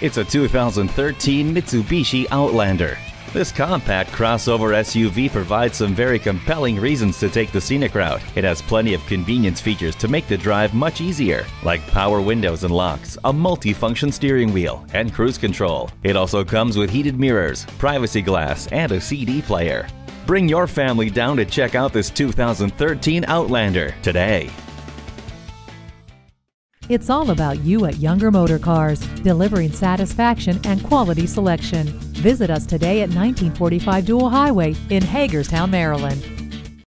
It's a 2013 Mitsubishi Outlander. This compact crossover SUV provides some very compelling reasons to take the scenic route. It has plenty of convenience features to make the drive much easier, like power windows and locks, a multi-function steering wheel, and cruise control. It also comes with heated mirrors, privacy glass, and a CD player. Bring your family down to check out this 2013 Outlander today. It's all about you at Younger Motor Cars, delivering satisfaction and quality selection. Visit us today at 1945 Dual Highway in Hagerstown, Maryland.